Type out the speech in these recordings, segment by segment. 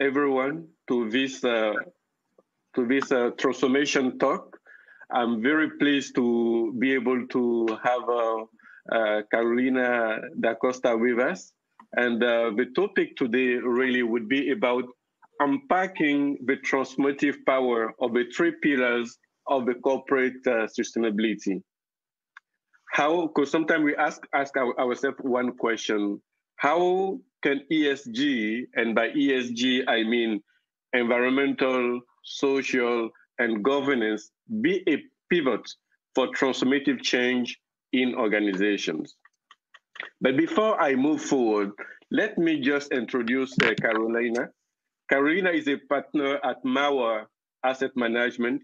everyone to this uh, to this uh, transformation talk. I'm very pleased to be able to have uh, uh Carolina da Costa with us. And uh, the topic today really would be about unpacking the transformative power of the three pillars of the corporate sustainability. How, because sometimes we ask, ask our, ourselves one question, how can ESG, and by ESG, I mean environmental, social, and governance, be a pivot for transformative change in organizations? But before I move forward, let me just introduce uh, Carolina. Carolina is a partner at Mauá Asset Management.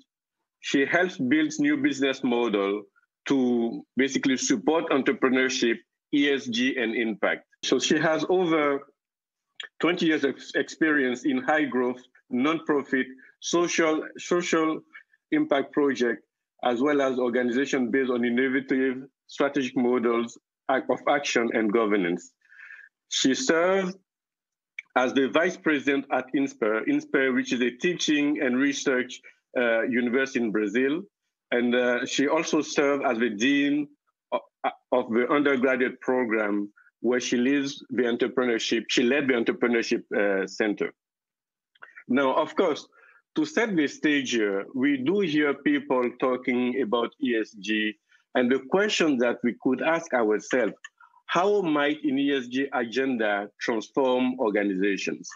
She helps build new business model to basically support entrepreneurship, ESG, and impact. So she has over 20 years of experience in high growth, non-profit, social, social impact project, as well as organization based on innovative strategic models of action and governance. She served as the vice president at INSPER, INSPER, which is a teaching and research uh, university in Brazil. And uh, she also served as the dean of, of the undergraduate program where she leads the entrepreneurship, she led the entrepreneurship uh, center. Now, of course, to set the stage here, we do hear people talking about ESG, and the question that we could ask ourselves, how might an ESG agenda transform organizations?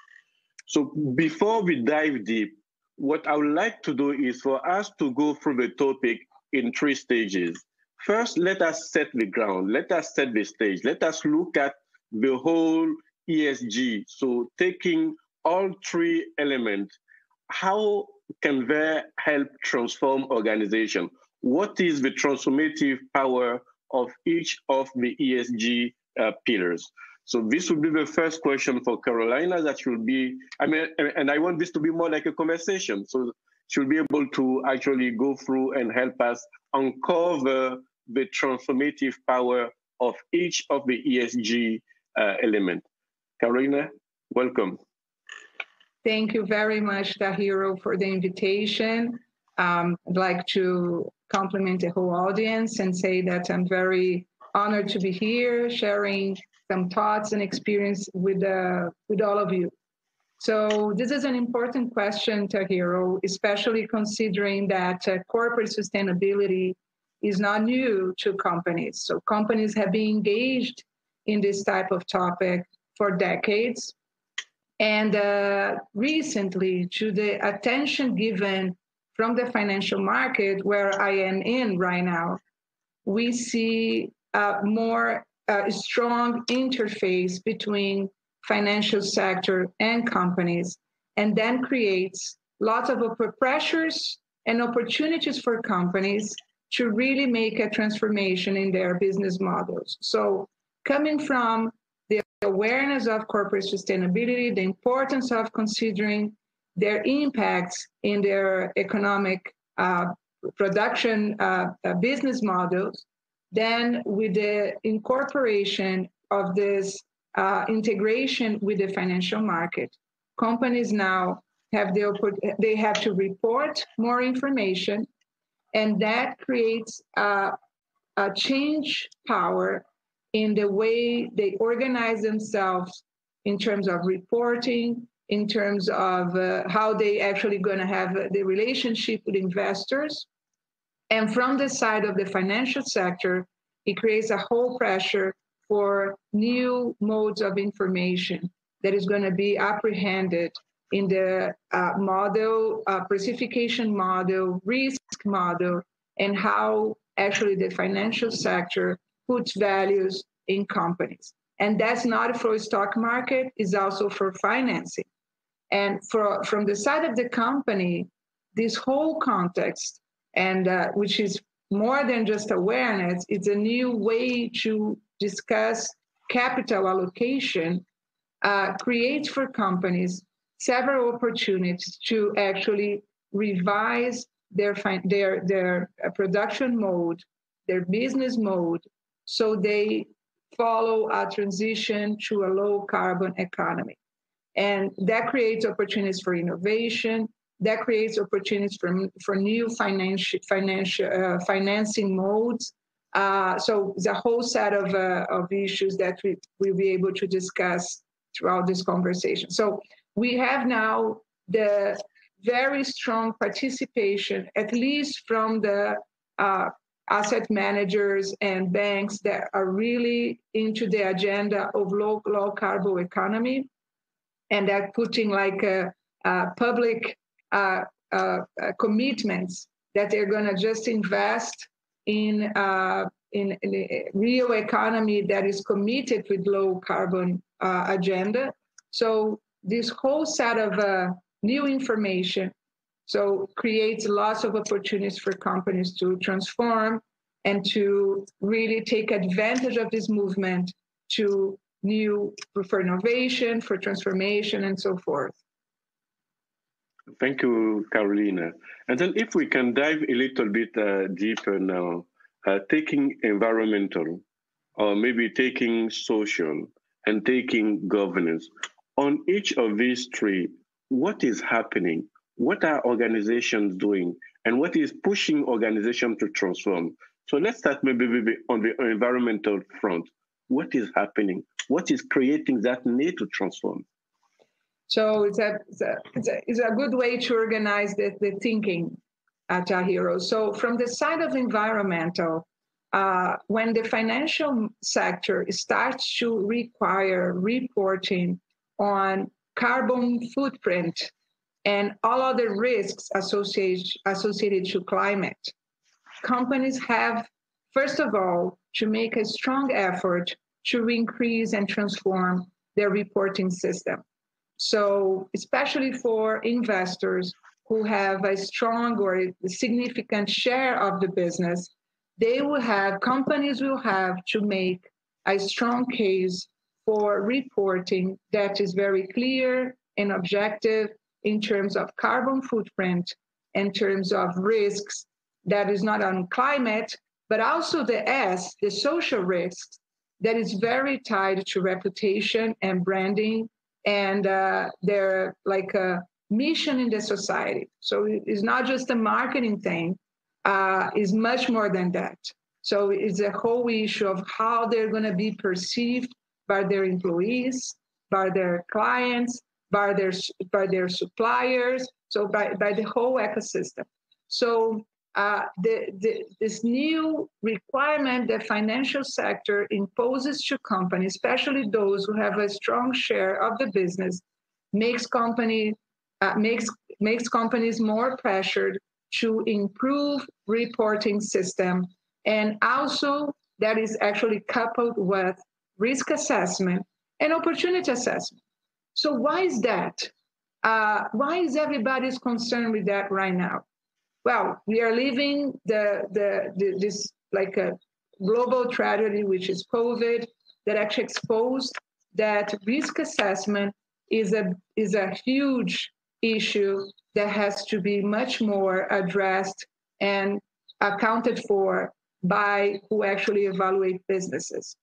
So before we dive deep, what I would like to do is for us to go through the topic in three stages. First, let us set the ground. Let us set the stage. Let us look at the whole ESG. So, taking all three elements, how can they help transform organization? What is the transformative power of each of the ESG uh, pillars? So this would be the first question for Carolina that should be, I mean, and I want this to be more like a conversation. So she'll be able to actually go through and help us uncover the transformative power of each of the ESG uh, element. Carolina, welcome. Thank you very much, Tahirou, for the invitation. Um, I'd like to compliment the whole audience and say that I'm very honored to be here sharing some thoughts and experience with, uh, with all of you. So this is an important question, Tahirou, especially considering that uh, corporate sustainability is not new to companies. So companies have been engaged in this type of topic for decades. And uh, recently, to the attention given from the financial market, where I am in right now, we see a more uh, strong interface between financial sector and companies, and then creates lots of pressures and opportunities for companies to really make a transformation in their business models. So, coming from the awareness of corporate sustainability, the importance of considering their impacts in their economic uh, production uh, uh, business models, then with the incorporation of this uh, integration with the financial market, companies now have the they have to report more information and that creates a, a change power in the way they organize themselves in terms of reporting, in terms of uh, how they actually going to have the relationship with investors. And from the side of the financial sector, it creates a whole pressure for new modes of information that is going to be apprehended in the uh, model, uh, model, risk model, and how actually the financial sector puts values in companies. And that's not for stock market, it's also for financing. And for, from the side of the company, this whole context, and uh, which is more than just awareness, it's a new way to discuss capital allocation, uh, creates for companies several opportunities to actually revise their their their uh, production mode, their business mode, so they follow a transition to a low carbon economy. And that creates opportunities for innovation. That creates opportunities for, for new financial, financial uh, financing modes. Uh, so the whole set of, uh, of issues that we will be able to discuss throughout this conversation. So we have now the very strong participation, at least from the uh, asset managers and banks that are really into the agenda of low, low carbon economy. And they're putting like a, a public uh, uh, uh commitments that they're going to just invest in, uh, in, in, a real economy that is committed with low carbon uh, agenda. So this whole set of uh, new information so creates lots of opportunities for companies to transform and to really take advantage of this movement to new for innovation, for transformation, and so forth. Thank you, Carolina. And then if we can dive a little bit uh, deeper now, uh, taking environmental, or maybe taking social, and taking governance. On each of these three, what is happening? What are organizations doing? And what is pushing organizations to transform? So let's start maybe on the environmental front. What is happening? What is creating that need to transform? So it's a, it's a, it's a, it's a good way to organize the, the thinking at Tahirou. So from the side of environmental, uh, when the financial sector starts to require reporting on carbon footprint and all other risks associated, associated to climate, companies have, first of all, to make a strong effort to increase and transform their reporting system. So, especially for investors who have a strong or a significant share of the business, they will have, companies will have to make a strong case for reporting that is very clear and objective in terms of carbon footprint, in terms of risks that is not on climate, but also the S, the social risks, that is very tied to reputation and branding and uh, their like a mission in the society. So it's not just a marketing thing, uh, is much more than that. So it's a whole issue of how they're going to be perceived by their employees, by their clients, by their by their suppliers, so by, by the whole ecosystem. So uh, the, the, this new requirement that financial sector imposes to companies, especially those who have a strong share of the business, makes company uh, makes makes companies more pressured to improve reporting system, and also that is actually coupled with risk assessment and opportunity assessment. So why is that? Uh, why is everybody's concerned with that right now? well, we are living the, the, the this like a global tragedy, which is COVID, that actually exposed that risk assessment is a is a huge issue that has to be much more addressed and accounted for by who actually evaluate businesses.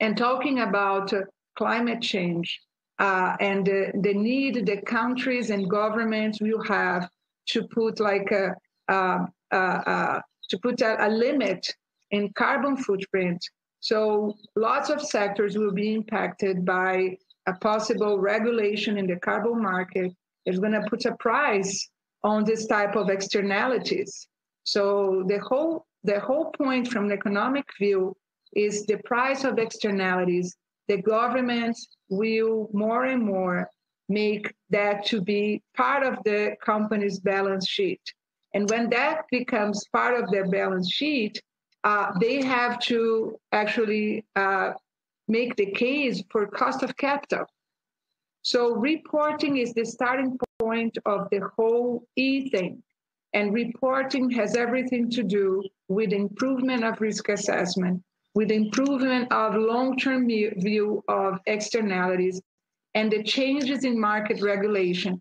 And talking about uh, climate change uh, and the, need the countries and governments will have to put like a, to put a, a limit in carbon footprint. So lots of sectors will be impacted by a possible regulation in the carbon market. It's going to put a price on this type of externalities. So the whole the whole point from the economic view is the price of externalities. The governments will more and more make that to be part of the company's balance sheet. And when that becomes part of their balance sheet, uh, they have to actually uh, make the case for cost of capital. So reporting is the starting point of the whole E thing. And reporting has everything to do with improvement of risk assessment, with improvement of long-term view of externalities, and the changes in market regulation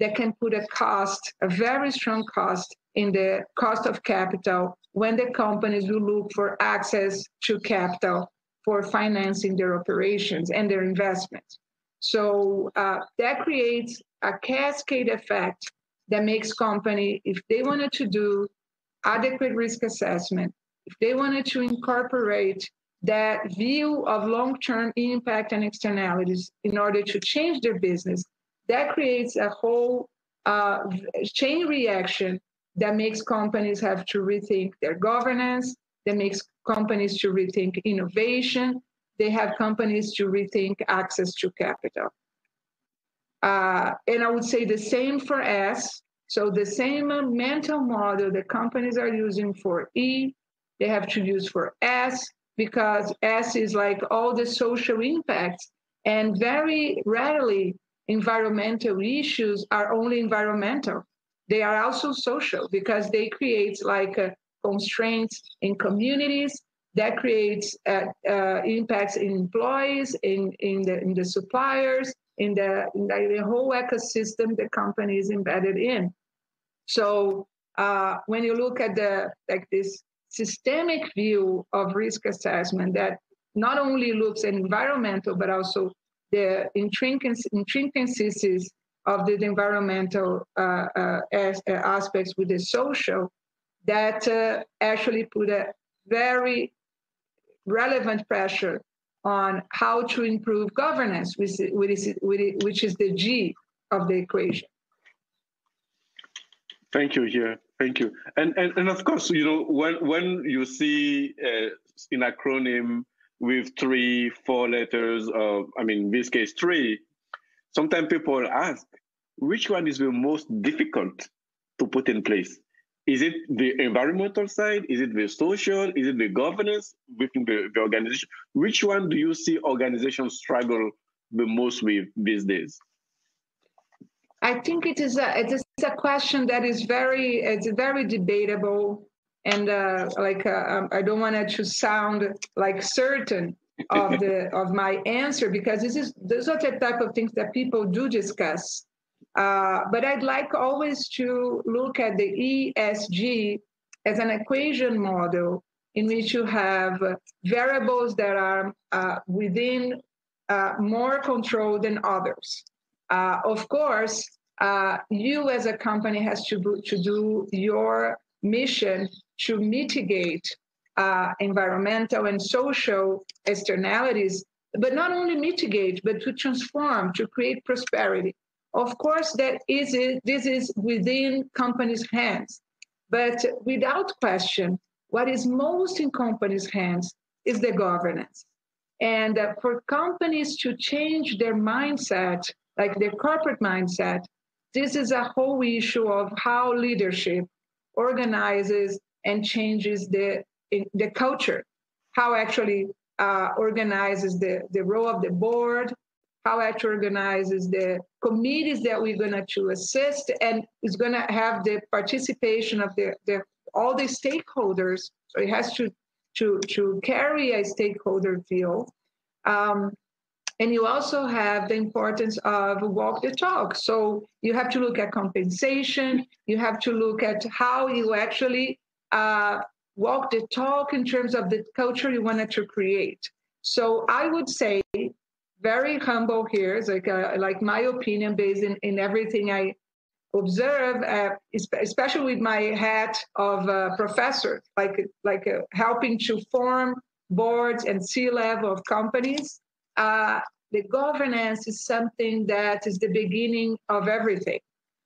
that can put a cost, a very strong cost, in the cost of capital when the companies will look for access to capital for financing their operations and their investments. So uh, that creates a cascade effect that makes company, if they wanted to do adequate risk assessment, if they wanted to incorporate that view of long-term impact and externalities in order to change their business, that creates a whole uh, chain reaction that makes companies have to rethink their governance, that makes companies to rethink innovation, they have companies to rethink access to capital. Uh, and I would say the same for S. So the same mental model that companies are using for E, they have to use for S because S is like all the social impacts. And very rarely environmental issues are only environmental. They are also social because they create like uh, constraints in communities that creates uh, uh, impacts in employees, in, in, the, in the suppliers, in the, in the whole ecosystem the company is embedded in. So uh, when you look at the like this systemic view of risk assessment that not only looks at environmental but also the intrinsics of the environmental uh, uh, as, uh, aspects with the social that uh, actually put a very relevant pressure on how to improve governance, which is, which is the G of the equation. Thank you, yeah, thank you. And, and and of course, you know, when when you see uh, an acronym with three, four letters, of, I mean, in this case, three, sometimes people ask, which one is the most difficult to put in place? Is it the environmental side? Is it the social? Is it the governance within the, the organization? Which one do you see organizations struggle the most with these days? I think it is a it is a question that is very it's very debatable, and uh, like uh, um, I don't want it to sound like certain of the of my answer because this is those are the type of things that people do discuss uh, but I'd like always to look at the ESG as an equation model in which you have variables that are uh, within uh, more control than others. Uh, of course, uh, you as a company has to, to do your mission to mitigate environmental and social externalities, but not only mitigate, but to transform, to create prosperity. Of course, that is it, this is within companies' hands, but without question, what is most in companies' hands is the governance. And uh, for companies to change their mindset, like the corporate mindset, this is a whole issue of how leadership organizes and changes the the culture, how actually uh, organizes the, the role of the board, how it organizes the committees that we're going to assist and is going to have the participation of the, the all the stakeholders. So it has to to to carry a stakeholder view um, and you also have the importance of walk the talk so you have to look at compensation you have to look at how you actually uh, walk the talk in terms of the culture you wanted to create so i would say very humble here. It's like uh, like my opinion based in, in everything I observe, uh, especially with my hat of uh, professor, like like uh, helping to form boards and C-level of companies. Uh, the governance is something that is the beginning of everything.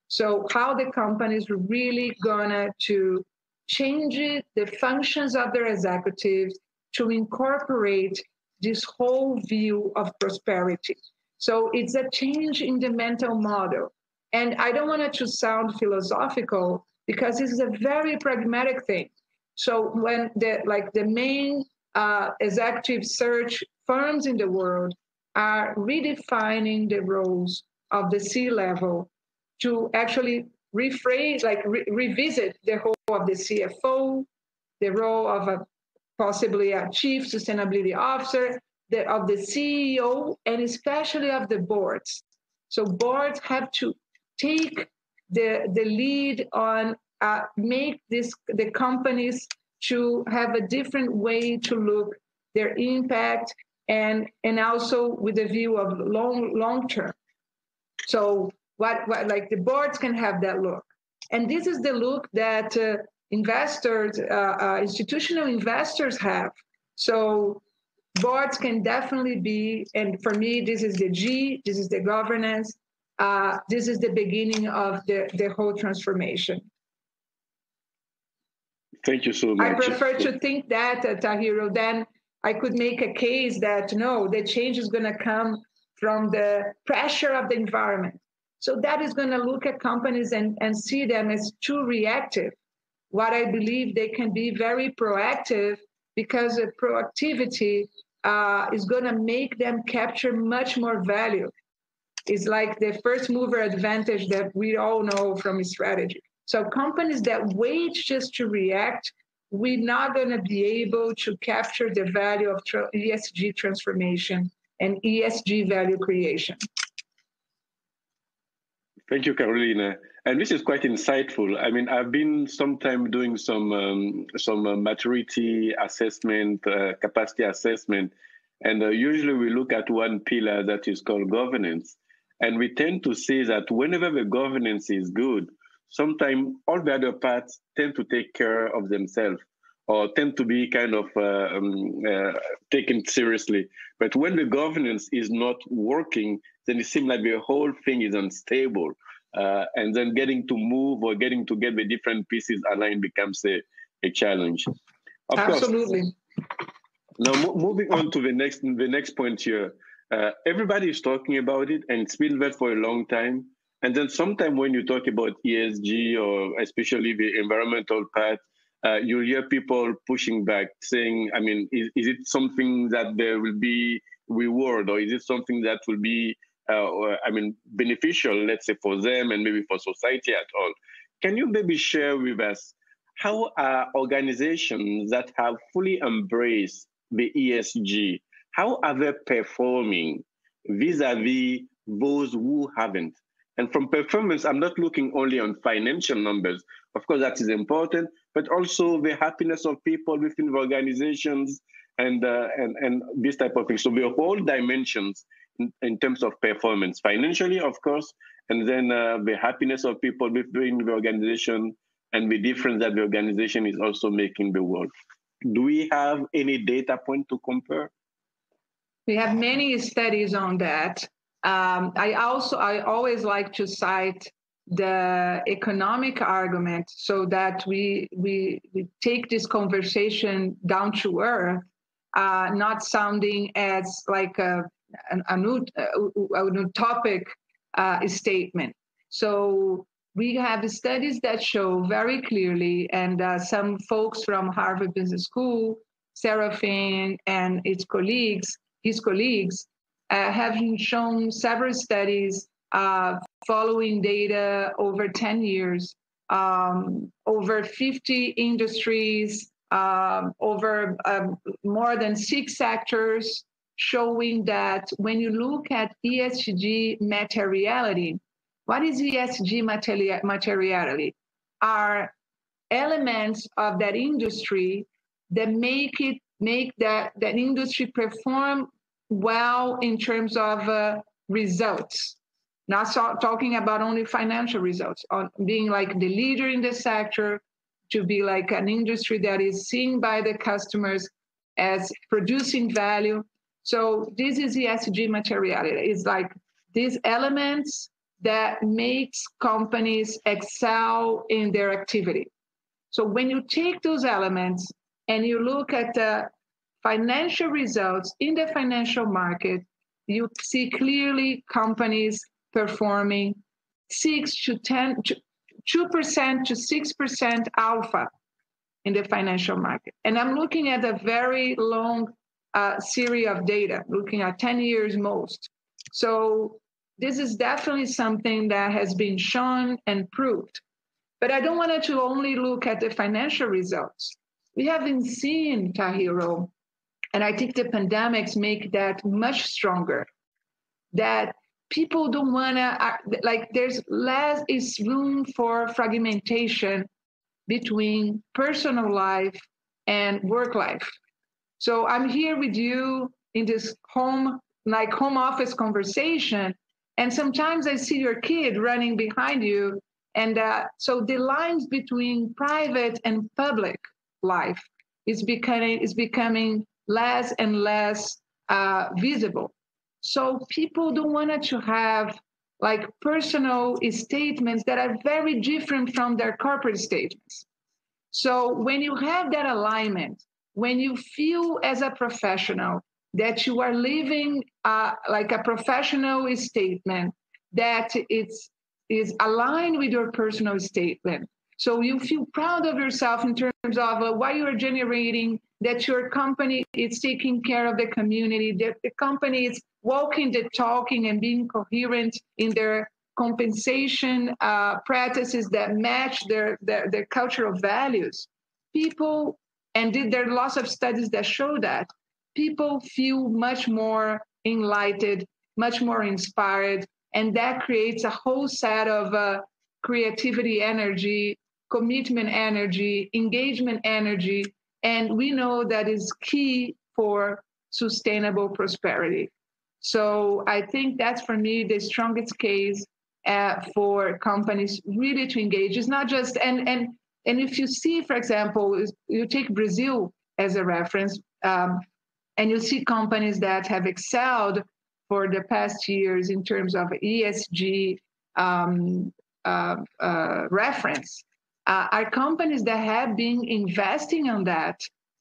So how the company is really gonna to change the functions of their executives to incorporate this whole view of prosperity. So it's a change in the mental model. And I don't want it to sound philosophical because this is a very pragmatic thing. So when the like the main uh, executive search firms in the world are redefining the roles of the C level to actually rephrase, like re- revisit the role of the CFO, the role of a possibly a chief sustainability officer, the, of the CEO, and especially of the boards. So boards have to take the, the lead on uh, make this the companies to have a different way to look their impact and and also with a view of long long term. So what, what like the boards can have that look, and this is the look that uh, investors, uh, uh, institutional investors have. So boards can definitely be, and for me, this is the G, this is the governance, uh, this is the beginning of the, the whole transformation. Thank you so much. I prefer to think that, uh, Tahirou, then I could make a case that no, the change is going to come from the pressure of the environment. So that is going to look at companies and, and see them as too reactive. What I believe they can be very proactive because the proactivity uh, is going to make them capture much more value. It's like the first mover advantage that we all know from strategy. So companies that wait just to react, we're not going to be able to capture the value of ESG transformation and ESG value creation. Thank you, Carolina. And this is quite insightful. I mean, I've been sometime doing some um, some uh, maturity assessment, uh, capacity assessment, and uh, usually we look at one pillar that is called governance. And we tend to see that whenever the governance is good, sometimes all the other parts tend to take care of themselves or tend to be kind of uh, um, uh, taken seriously. But when the governance is not working, then it seems like the whole thing is unstable. Uh, and then getting to move or getting to get the different pieces aligned becomes a, a challenge. Of Absolutely. Course, now, moving on to the next the next point here, uh, everybody is talking about it, and it's been there for a long time. And then sometimes when you talk about ESG or especially the environmental part, uh, you hear people pushing back, saying, I mean, is, is it something that there will be reward or is it something that will be, uh, I mean, beneficial, let's say, for them and maybe for society at all? Can you maybe share with us how are organizations that have fully embraced the ESG, how are they performing vis-a-vis those who haven't? And from performance, I'm not looking only on financial numbers. Of course, that is important, but also the happiness of people within the organizations and uh, and and this type of thing. So the whole dimensions in, in terms of performance, financially, of course, and then uh, the happiness of people within the organization and the difference that the organization is also making the world. Do we have any data point to compare? We have many studies on that. Um, I also I always like to cite the economic argument so that we we, we take this conversation down to earth, uh, not sounding as like a a, new, a new topic uh, statement. So we have studies that show very clearly, and uh, some folks from Harvard Business School, Serafeim and its colleagues, his colleagues, uh, have shown several studies uh, following data over 10 years, um, over 50 industries, um, over um, more than six sectors, showing that when you look at ESG materiality, what is ESG materiality? Are elements of that industry that make it make that that industry perform well in terms of uh, results. Not so, talking about only financial results on being like the leader in the sector to be like an industry that is seen by the customers as producing value. So this is esg materiality. It's like these elements that makes companies excel in their activity. So when you take those elements and you look at the financial results in the financial market, you see clearly companies performing 6 to 10 2% to 6% alpha in the financial market. And I'm looking at a very long uh, series of data, looking at 10 years most. So this is definitely something that has been shown and proved. But I don't want to only look at the financial results. We haven't seen, Tahirou, and I think the pandemics make that much stronger. That people don't wanna uh, like. There's less is room for fragmentation between personal life and work life. So I'm here with you in this home like home office conversation and sometimes i see your kid running behind you and uh, so the lines between private and public life is becoming is becoming less and less uh, visible. So people don't want to have like personal statements that are very different from their corporate statements. So when you have that alignment when you feel as a professional that you are living uh, like a professional statement that it's is aligned with your personal statement so you feel proud of yourself in terms of uh, what you are generating that your company is taking care of the community that the company is walking the talking and being coherent in their compensation uh, practices that match their, their, their cultural values. People and there are lots of studies that show that people feel much more enlightened, much more inspired, and that creates a whole set of uh, creativity energy, commitment energy, engagement energy, and we know that is key for sustainable prosperity. So I think that's for me the strongest case uh, for companies really to engage. It's not just and and and if you see, for example, you take Brazil as a reference. Um, and you see companies that have excelled for the past years in terms of ESG um, uh, uh, reference uh, are companies that have been investing on that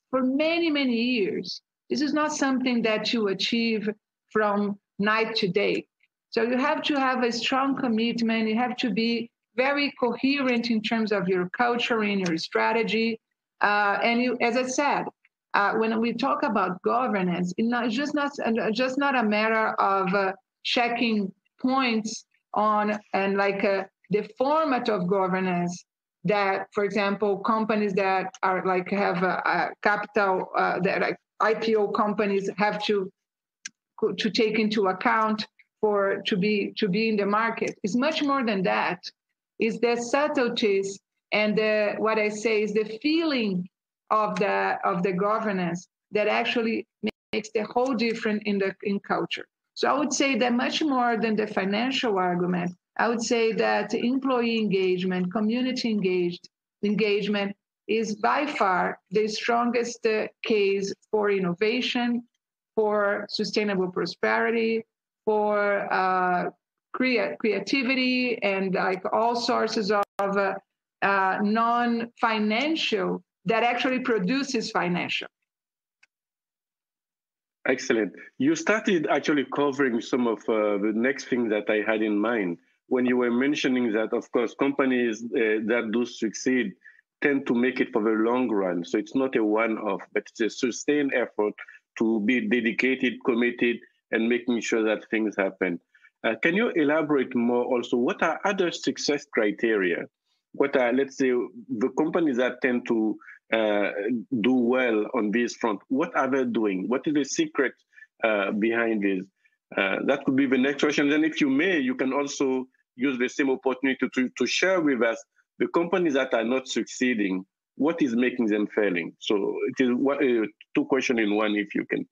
for many, many years. This is not something that you achieve from night to day. So you have to have a strong commitment. You have to be very coherent in terms of your culture and your strategy. Uh, and you, as I said, uh, when we talk about governance, it's just not just not a matter of uh, checking points on and like uh, the format of governance that, for example, companies that are like have a, a capital uh, that like IPO companies have to to take into account for to be to be in the market. It's much more than that. It's the subtleties and the, what I say is the feeling of the of the governance that actually makes the whole difference in the in culture. So I would say that much more than the financial argument, I would say that employee engagement, community engaged engagement is by far the strongest case for innovation, for sustainable prosperity, for uh, crea- creativity, and like all sources of uh, uh non-financial that actually produces financial. Excellent. You started actually covering some of uh, the next thing that I had in mind when you were mentioning that, of course, companies uh, that do succeed tend to make it for the long run. So it's not a one off, but it's a sustained effort to be dedicated, committed, and making sure that things happen. Uh, can you elaborate more also? What are other success criteria? What are, let's say, the companies that tend to uh, do well on this front? What are they doing? What is the secret uh, behind this? Uh, that could be the next question. And if you may, you can also use the same opportunity to, to share with us the companies that are not succeeding. What is making them failing? So it is what, uh, two questions in one, if you can.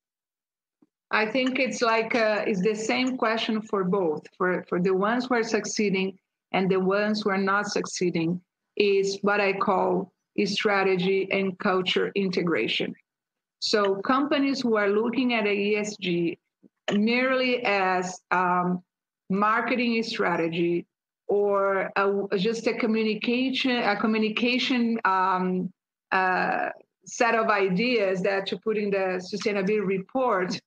I think it's like uh, it's the same question for both. For for the ones who are succeeding and the ones who are not succeeding is what I call strategy and culture integration. So companies who are looking at ESG merely as um, marketing strategy or a, just a communication a communication um, uh, set of ideas that to put in the sustainability report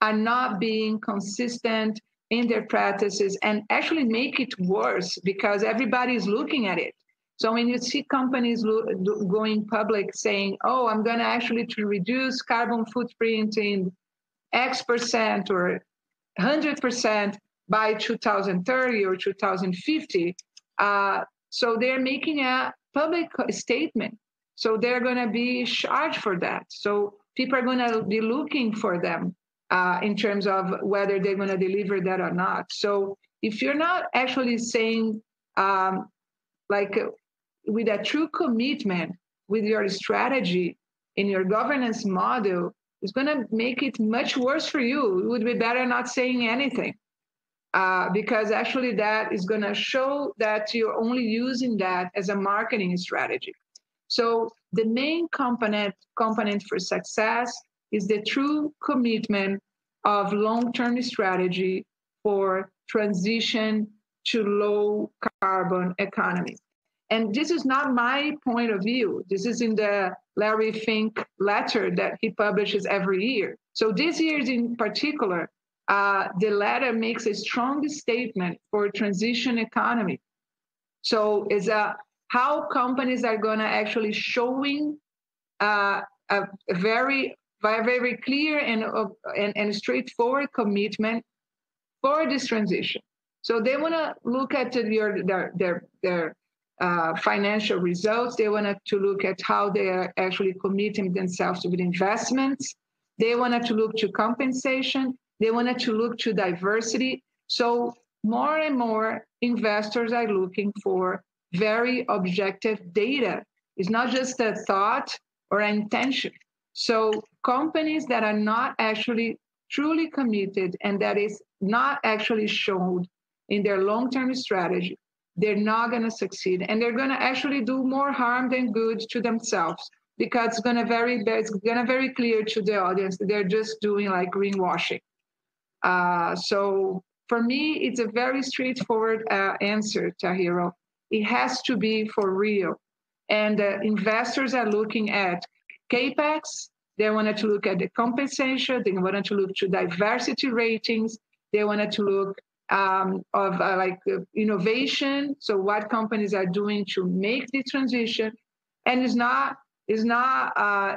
are not being consistent in their practices and actually make it worse because everybody is looking at it. So when you see companies going public saying, "Oh, I'm going to actually to reduce carbon footprint in X percent or 100 percent by 2030 or 2050," uh, so they're making a public statement. So they're going to be charged for that. So people are going to be looking for them uh, in terms of whether they're going to deliver that or not. So if you're not actually saying um, like with a true commitment with your strategy in your governance model, it's going to make it much worse for you. It would be better not saying anything. Uh, because actually that is going to show that you're only using that as a marketing strategy. So the main component component for success is the true commitment of long-term strategy for transition to low carbon economy. And this is not my point of view. This is in the Larry Fink letter that he publishes every year. So this year in particular, uh, the letter makes a strong statement for transition economy. So it's a how companies are going to actually showing uh, a, very very clear and, uh, and, and straightforward commitment for this transition. So they want to look at your, their, their, their uh, financial results. They wanted to look at how they are actually committing themselves to investments. They wanted to look to compensation. They wanted to look to diversity. So more and more investors are looking for very objective data. It's not just a thought or an intention. So companies that are not actually truly committed and that is not actually shown in their long-term strategy, they're not going to succeed, and they're going to actually do more harm than good to themselves because it's going to very it's going to very clear to the audience that they're just doing like greenwashing. Uh, so for me, it's a very straightforward uh, answer, Tahirou. It has to be for real, and uh, investors are looking at capex. They wanted to look at the compensation. They wanted to look to diversity ratings. They wanted to look um, of uh, like uh, innovation. So what companies are doing to make the transition, and it's not is not uh,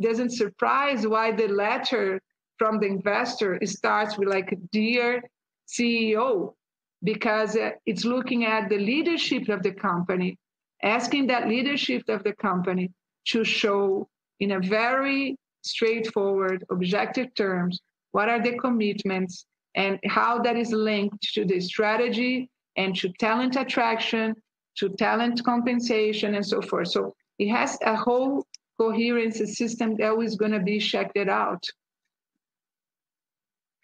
doesn't surprise why the letter from the investor starts with like dear CEO because uh, it's looking at the leadership of the company, asking that leadership of the company to show in a very straightforward, objective terms what are the commitments and how that is linked to the strategy and to talent attraction, to talent compensation, and so forth. So it has a whole coherence system that is going to be checked out.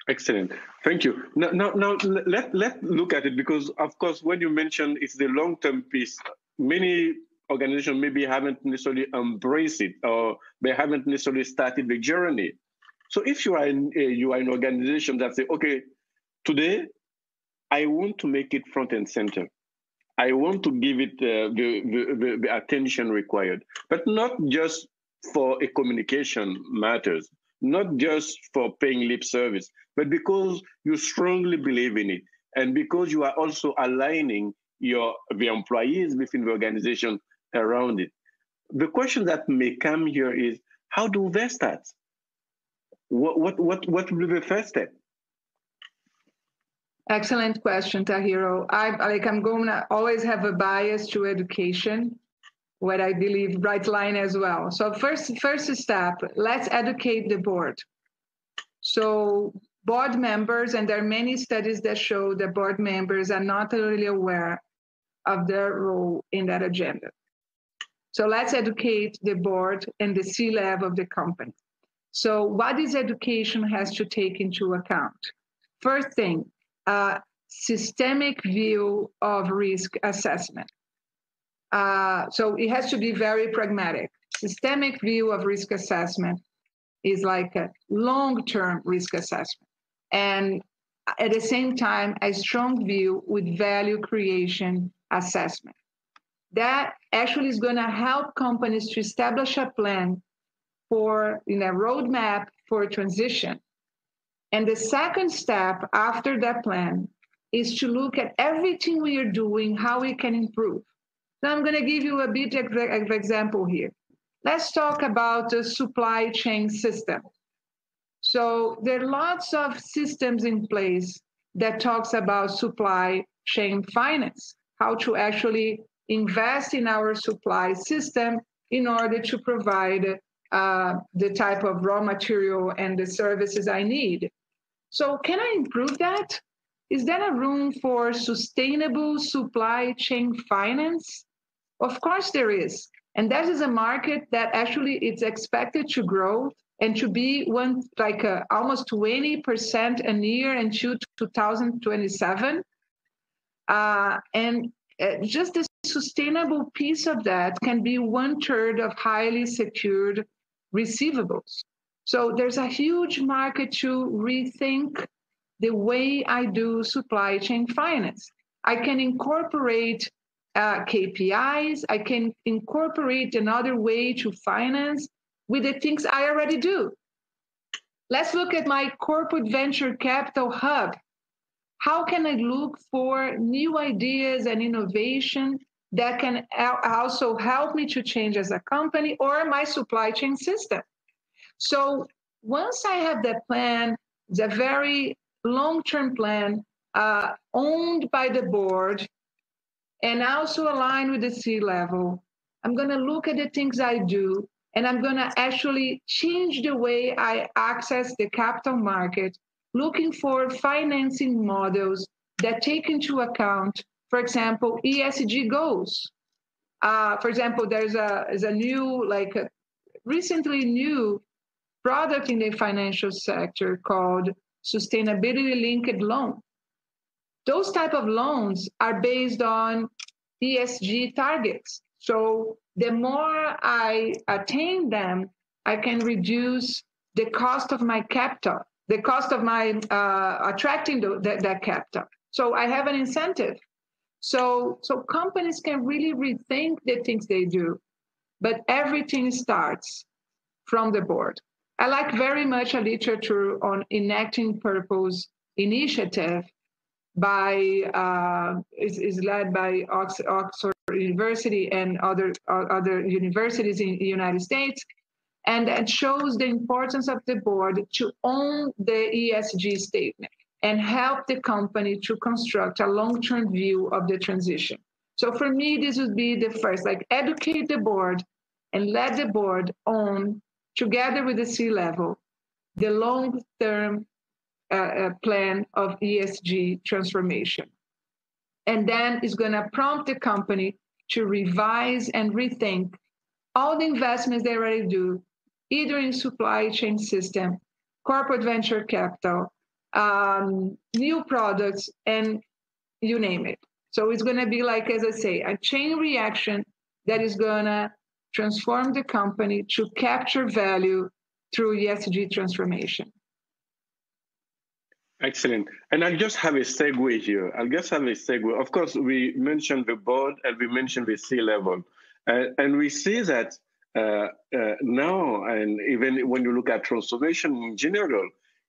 Excellent. Thank you. Now, now, now let, let look at it because, of course, when you mention it's the long term piece, many organizations maybe haven't necessarily embraced it or they haven't necessarily started the journey. So if you are in a, you are an organization that say, okay, today I want to make it front and center. I want to give it uh, the, the, the attention required, but not just for a communication matters, not just for paying lip service, but because you strongly believe in it, and because you are also aligning your the employees within the organization around it. The question that may come here is, how do they start? What, what, what, what will be the first step? Excellent question, Tahirou. I like I'm going to always have a bias to education, what I believe Brightline as well. So first first step, let's educate the board. So board members, and there are many studies that show that board members are not really aware of their role in that agenda. So let's educate the board and the C level of the company. So, what this education has to take into account? First thing, a systemic view of risk assessment. Uh, so, it has to be very pragmatic. Systemic view of risk assessment is like a long term risk assessment. And at the same time, a strong view with value creation assessment. That actually is going to help companies to establish a plan for in a roadmap for a transition. And the second step after that plan is to look at everything we are doing, how we can improve. So I'm going to give you a bit of example here. Let's talk about the supply chain system. So there are lots of systems in place that talks about supply chain finance, how to actually invest in our supply system in order to provide uh, the type of raw material and the services I need. So, can I improve that? Is there a room for sustainable supply chain finance? Of course, there is. And that is a market that actually it's expected to grow and to be one like uh, almost 20% a year until 2027. Uh, and uh, just the sustainable piece of that can be one third of highly secured receivables. So there's a huge market to rethink the way I do supply chain finance. I can incorporate uh, KPIs, I can incorporate another way to finance with the things I already do. Let's look at my corporate venture capital hub. How can I look for new ideas and innovation that can also help me to change as a company or my supply chain system? So once I have that plan, a very long-term plan uh, owned by the board and also align with the C level. I'm going to look at the things I do and I'm going to actually change the way I access the capital market, looking for financing models that take into account, for example, ESG goals. Uh, for example, there's a, there's a new, like a recently new product in the financial sector called sustainability linked loan. Those type of loans are based on ESG targets. So the more I attain them, I can reduce the cost of my capital, the cost of my uh, attracting the, the, that capital. So I have an incentive. So, so companies can really rethink the things they do, but everything starts from the board. I like very much a literature on enacting purpose initiative by uh, is, is led by Oxford University and other uh, other universities in the United States, and it shows the importance of the board to own the ESG statement and help the company to construct a long-term view of the transition. So for me, this would be the first, like educate the board and let the board own, together with the C level, the long-term uh, plan of ESG transformation. And then it's going to prompt the company to revise and rethink all the investments they already do, either in supply chain system, corporate venture capital, um, new products, and you name it. So it's going to be like, as I say, a chain reaction that is going to transform the company to capture value through ESG transformation. Excellent. And I'll just have a segue here. I'll just have a segue. Of course, we mentioned the board and we mentioned the C level. Uh, and we see that uh, uh, now, and even when you look at transformation in general,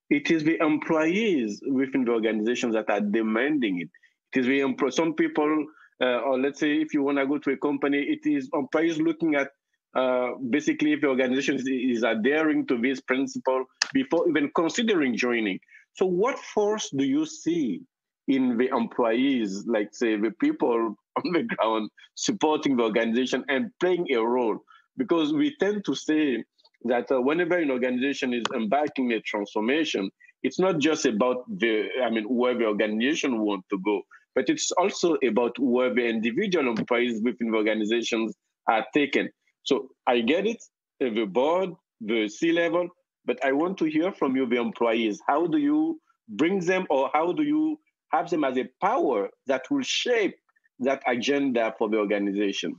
it is the employees within the organizations that are demanding it. It is the employ- some people, uh, or let's say if you want to go to a company, it is employees looking at uh, basically if the organization is, is adhering to this principle before even considering joining. So, what force do you see in the employees, like say the people on the ground supporting the organization and playing a role? Because we tend to say that uh, whenever an organization is embarking a transformation, it's not just about the, I mean, where the organization want to go, but it's also about where the individual employees within the organizations are taken. So I get it, the board, the C level, but I want to hear from you, the employees. How do you bring them, or how do you have them as a power that will shape that agenda for the organization?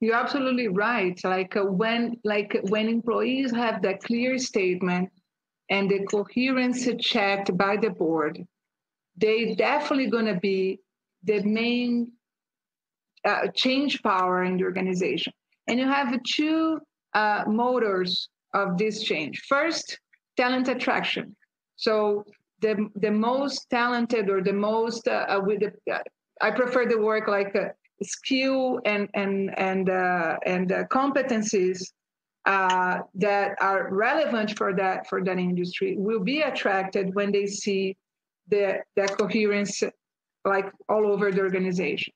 You're absolutely right. Like uh, when, like when employees have that clear statement and the coherence checked by the board, they definitely going to be the main uh, change power in the organization. And you have two uh, motors of this change. First, talent attraction. So the the most talented or the most uh, uh with the, uh, I prefer the work like uh, skill and and and uh, and competencies that are relevant for that for that industry will be attracted when they see the that coherence like all over the organization.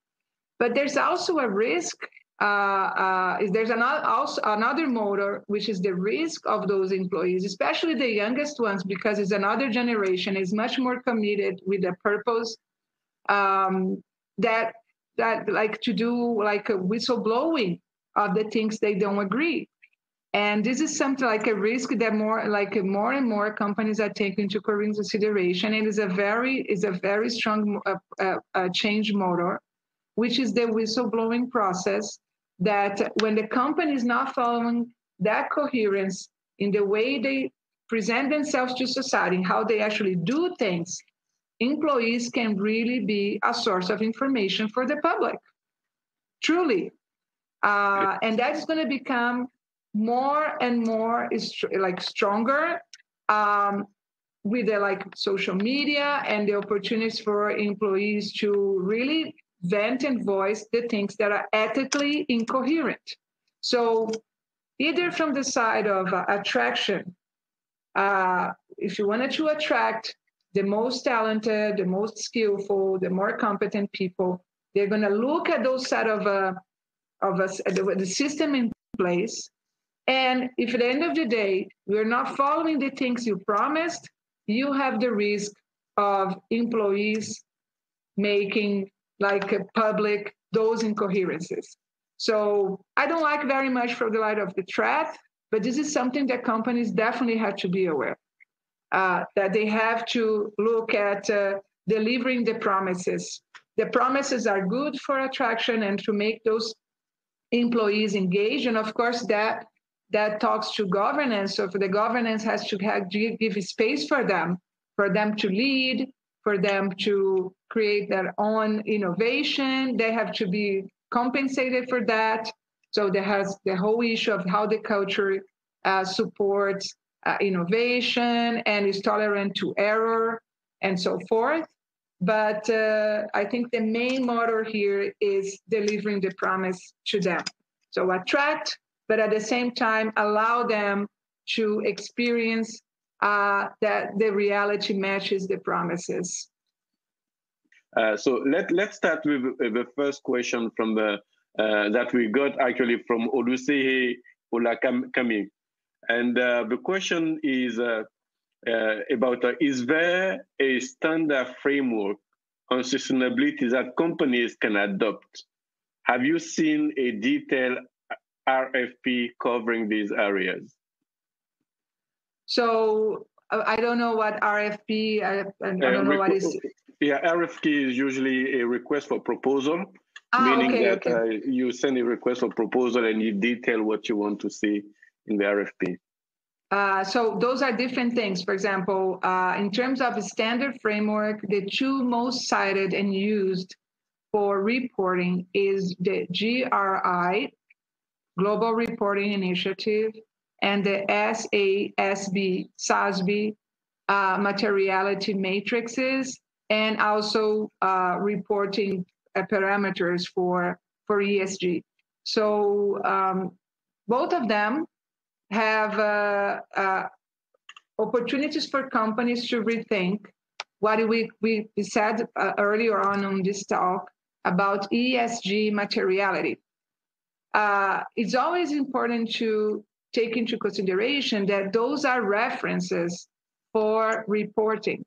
But there's also a risk uh, uh, there's another also another motor which is the risk of those employees especially the youngest ones because it's another generation is much more committed with the purpose um, that that like to do like a whistleblowing of the things they don't agree And this is something like a risk that more like more and more companies are taking into consideration. It is a very is a very strong uh, uh, uh, change motor, which is the whistleblowing process. That when the company is not following that coherence in the way they present themselves to society, how they actually do things, employees can really be a source of information for the public. Truly. Uh, and that is going to become more and more is like stronger um, with the like social media and the opportunities for employees to really vent and voice the things that are ethically incoherent. So either from the side of uh, attraction, uh, if you wanted to attract the most talented, the most skillful, the more competent people, they're going to look at those set of uh, of us the, the system in place and if at the end of the day we're not following the things you promised, you have the risk of employees making like public those incoherences. So I don't like very much for the light of the threat, but this is something that companies definitely have to be aware uh, that they have to look at uh, delivering the promises. The promises are good for attraction and to make those employees engage, and of course that that talks to governance. So for the governance has to have, give space for them, for them to lead, for them to create their own innovation. They have to be compensated for that. So there has the whole issue of how the culture uh, supports uh, innovation and is tolerant to error and so forth. But uh, I think the main motor here is delivering the promise to them. So attract, but at the same time allow them to experience uh, that the reality matches the promises. Uh, so let let's start with the first question from the uh, that we got actually from Olusehe Olakami, and uh, the question is uh, about is there a standard framework on sustainability that companies can adopt? Have you seen a detailed RFP covering these areas? So I don't know what RFP. I, I don't uh, know what is. Yeah, RFP is usually a request for proposal, ah, meaning okay, that okay. Uh, you send a request for proposal and you detail what you want to see in the RFP. Uh, so those are different things. For example, uh, in terms of a standard framework, the two most cited and used for reporting is the GRI, Global Reporting Initiative, and the SASB, SASB uh, materiality matrices, and also uh, reporting uh, parameters for, for ESG. So um, both of them have uh, uh, opportunities for companies to rethink what we, we said uh, earlier on on this talk about ESG materiality uh, it's always important to take into consideration that those are references for reporting.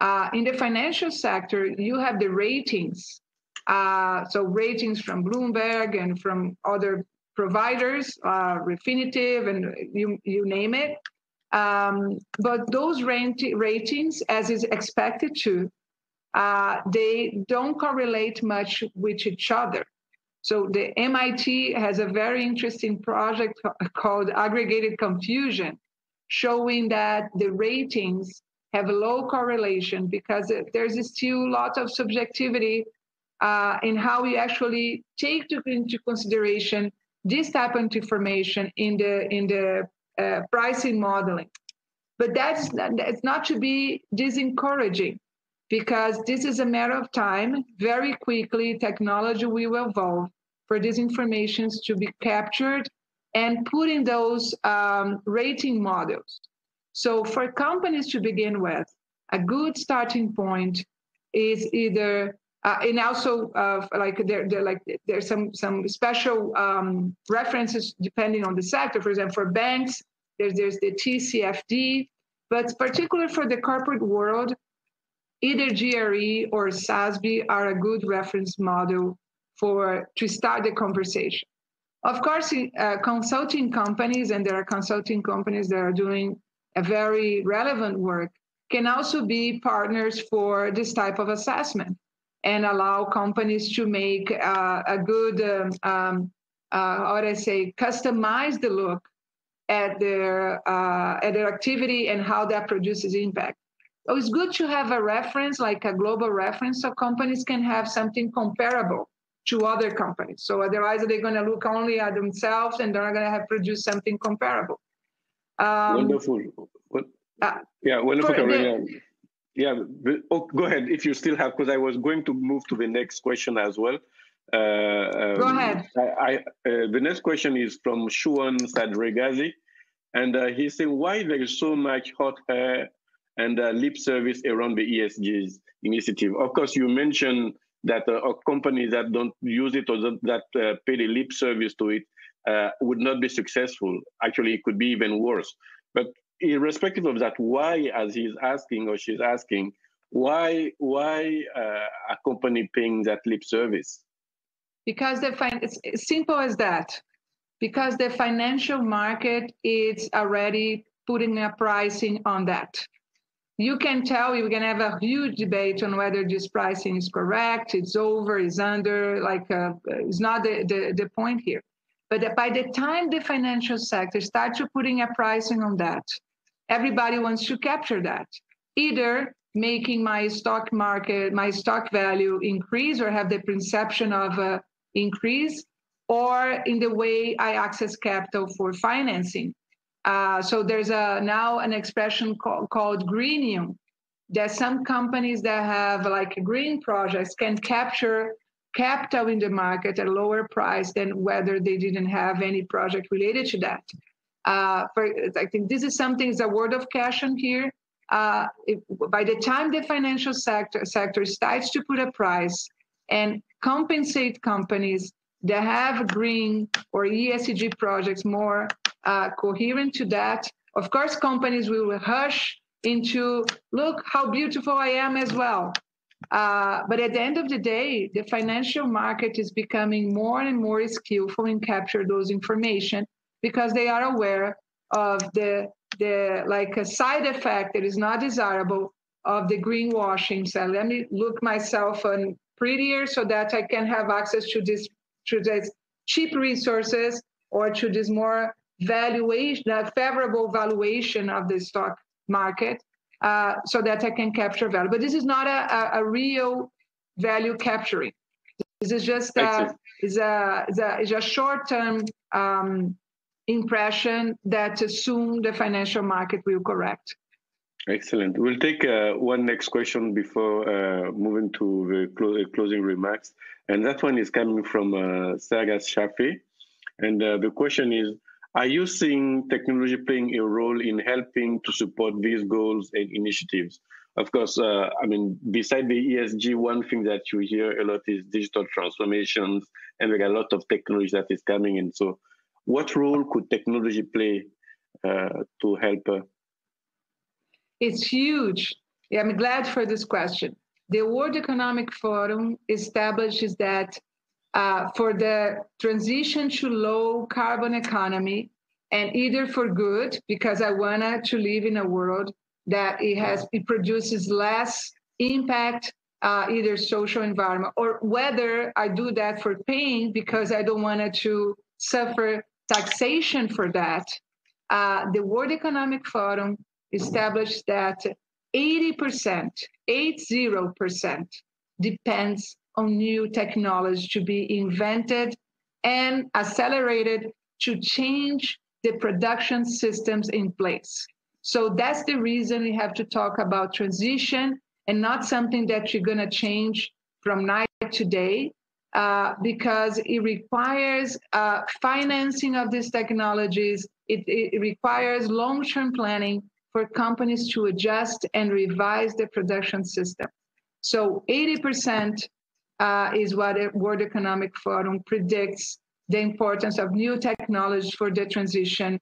Uh, in the financial sector, you have the ratings. Uh, so ratings from Bloomberg and from other providers, uh, Refinitiv, and you, you name it. Um, but those ratings, as is expected to, uh, they don't correlate much with each other. So the MIT has a very interesting project called aggregated confusion, showing that the ratings have a low correlation because there's still a lot of subjectivity uh, in how we actually take into consideration this type of information in the in the uh, pricing modeling. But that's not to be disencouraging because this is a matter of time. Very quickly, technology will evolve for these informations to be captured and put in those um, rating models. So for companies to begin with, a good starting point is either uh, and also uh, like there, there like there's some some special um, references depending on the sector. For example, for banks, there's there's the TCFD, but particularly for the corporate world, either GRE or SASB are a good reference model for to start the conversation. Of course, uh, consulting companies, and there are consulting companies that are doing a very relevant work, can also be partners for this type of assessment and allow companies to make uh, a good, um, um, uh, how would I say, customize the look at their uh, at their activity and how that produces impact. So it's good to have a reference, like a global reference, so companies can have something comparable to other companies. So otherwise, they're going to look only at themselves and they're not going to have produced something comparable. Um, wonderful. Uh, yeah, wonderful, Carolina. Yeah, oh, go ahead if you still have, because I was going to move to the next question as well. Uh, um, go ahead. I, I uh, the next question is from Shuan Sadregazi, and uh, he's saying why there is so much hot air and uh, lip service around the ESG's initiative. Of course, you mentioned that uh, companies that don't use it or that uh, pay the lip service to it uh, would not be successful. Actually, it could be even worse. But irrespective of that, why, as he's asking or she's asking, why why uh, a company paying that lip service? Because the fin- it's as simple as that. Because the financial market is already putting a pricing on that you can tell we can have a huge debate on whether this pricing is correct, it's over, it's under, like uh, it's not the, the, the point here. But by the time the financial sector starts putting a pricing on that, everybody wants to capture that, either making my stock market, my stock value increase or have the perception of uh, increase, or in the way I access capital for financing. Uh, so there's a now an expression called, called greenium that some companies that have like green projects can capture capital in the market at a lower price than whether they didn't have any project related to that. Uh, for, I think this is something is a word of caution here. Uh, if, by the time the financial sector sector starts to put a price and compensate companies that have green or ESG projects more uh, coherent to that. Of course, companies will hush into, look how beautiful I am as well. Uh, but at the end of the day, the financial market is becoming more and more skillful in capture those information because they are aware of the the like a side effect that is not desirable of the greenwashing. So let me look myself on prettier so that I can have access to this to this cheap resources or to this more valuation, that favorable valuation of the stock market, uh, so that I can capture value. But this is not a, a, a real value capturing. This is just a, is a, is a, is a short-term um, impression that soon the financial market will correct. Excellent. We'll take uh, one next question before uh, moving to the clo- closing remarks. And that one is coming from uh, Sargas Shafi. And uh, the question is are you seeing technology playing a role in helping to support these goals and initiatives? Of course, uh, I mean, beside the ESG, one thing that you hear a lot is digital transformations, and we got a lot of technology that is coming in. So, what role could technology play uh, to help? Uh... It's huge. Yeah, I'm glad for this question. The World Economic Forum establishes that uh, for the transition to low carbon economy and either for good because i wanted to live in a world that it has it produces less impact uh, either social environment or whether i do that for pain because i don't want to suffer taxation for that. Uh, the world economic forum established that 80% 80% depends on new technology to be invented and accelerated to change the production systems in place. So that's the reason we have to talk about transition and not something that you're going to change from night to day, uh, because it requires uh, financing of these technologies. It, it requires long term planning for companies to adjust and revise the production system. So 80% uh, is what the World Economic Forum predicts the importance of new technologies for the transition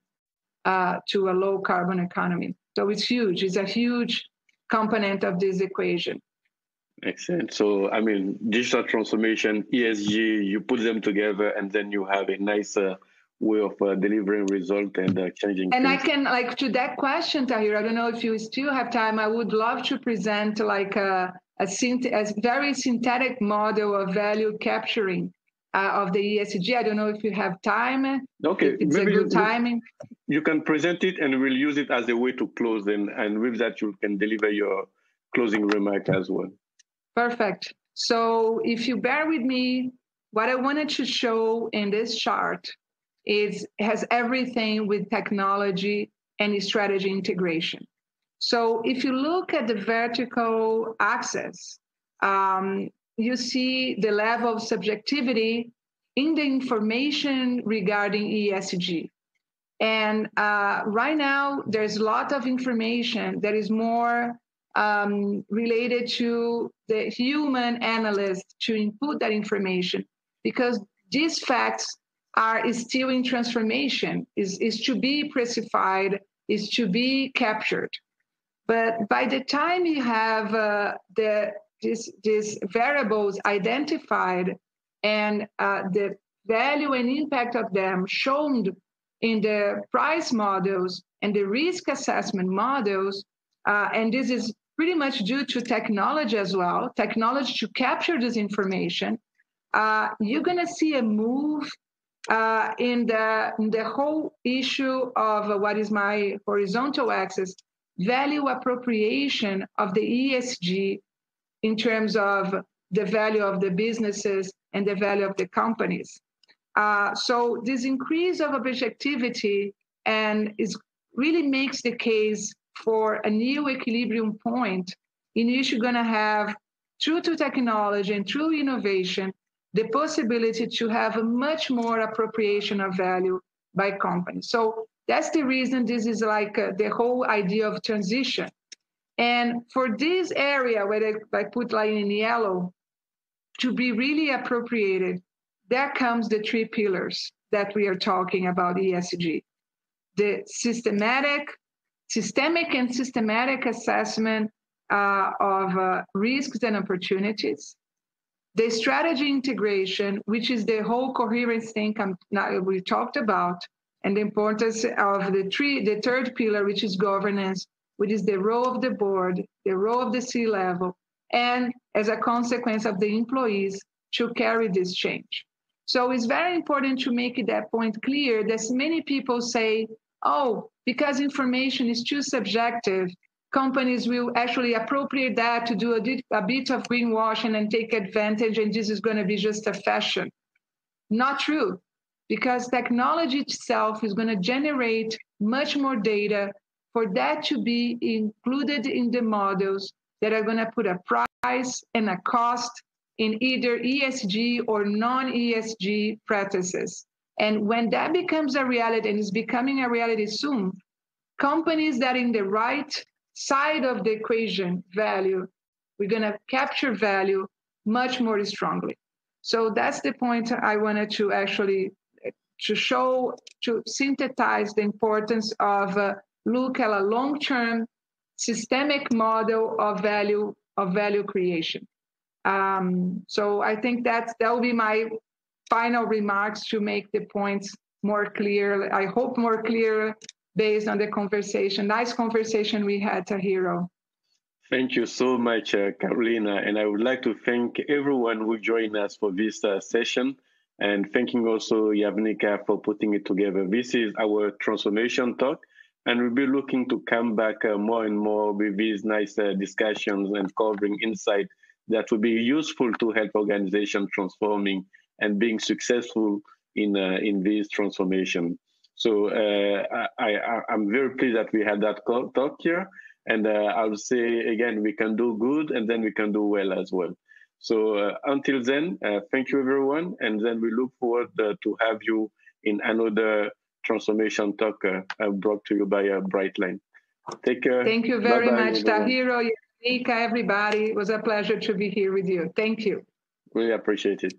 uh, to a low carbon economy. So it's huge. It's a huge component of this equation. Excellent. So, I mean, digital transformation, ESG, you put them together, and then you have a nice uh, way of uh, delivering result and uh, changing. And things. I can like to that question, Tahir. I don't know if you still have time. I would love to present like a a, a very synthetic model of value capturing uh, of the ESG. I don't know if you have time. Okay, it's Maybe a good you, timing. You can present it, and we'll use it as a way to close. And and with that, you can deliver your closing remark as well. Perfect. So if you bear with me, what I wanted to show in this chart is has everything with technology and strategy integration. So if you look at the vertical axis, um, you see the level of subjectivity in the information regarding ESG. And uh, right now, there's a lot of information that is more um, related to the human analyst to input that information because these facts are still in transformation, is, is to be precified, is to be captured. But by the time you have uh, the these, these variables identified and uh, the value and impact of them shown in the price models and the risk assessment models, uh, and this is pretty much due to technology as well, technology to capture this information, uh, you're going to see a move uh, in the in the whole issue of what is my horizontal axis, value appropriation of the ESG in terms of the value of the businesses and the value of the companies. Uh, so this increase of objectivity and is really makes the case for a new equilibrium point in which you're going to have, through to technology and through innovation, the possibility to have a much more appropriation of value by companies. So that's the reason this is like uh, the whole idea of transition. And for this area where I, I put line in yellow, to be really appropriated, there comes the three pillars that we are talking about ESG. The systematic, systemic and systematic assessment uh, of uh, risks and opportunities. The strategy integration, which is the whole coherence thing we talked about, and the importance of the three, the third pillar, which is governance, which is the role of the board, the role of the C level, and as a consequence of the employees to carry this change. So it's very important to make that point clear that many people say, oh, because information is too subjective, companies will actually appropriate that to do a, a bit of greenwashing and take advantage, and this is going to be just a fashion. Not true because technology itself is going to generate much more data for that to be included in the models that are going to put a price and a cost in either ESG or non ESG practices. And when that becomes a reality and is becoming a reality soon, companies that are in the right side of the equation value, we're going to capture value much more strongly. So that's the point I wanted to actually to show, to synthesize the importance of uh, look at a long-term systemic model of value of value creation. Um, so I think that that will be my final remarks to make the points more clear. I hope more clear based on the conversation. Nice conversation we had, Tahirou. Thank you so much, uh, Carolina. And I would like to thank everyone who joined us for this uh, session and thanking also Yavnika for putting it together. This is our transformation talk, and we'll be looking to come back uh, more and more with these nice uh, discussions and covering insight that will be useful to help organizations transforming and being successful in uh, in this transformation. So uh, I, I, am very pleased that we had that talk here, and uh, I'll say again, we can do good, and then we can do well as well. So uh, until then, uh, thank you everyone, and then we look forward uh, to have you in another transformation talk brought to you by Brightline. Take care. Thank you very Bye-bye, much. Tahirou, Nika, everybody. It was a pleasure to be here with you. Thank you. Really appreciate it.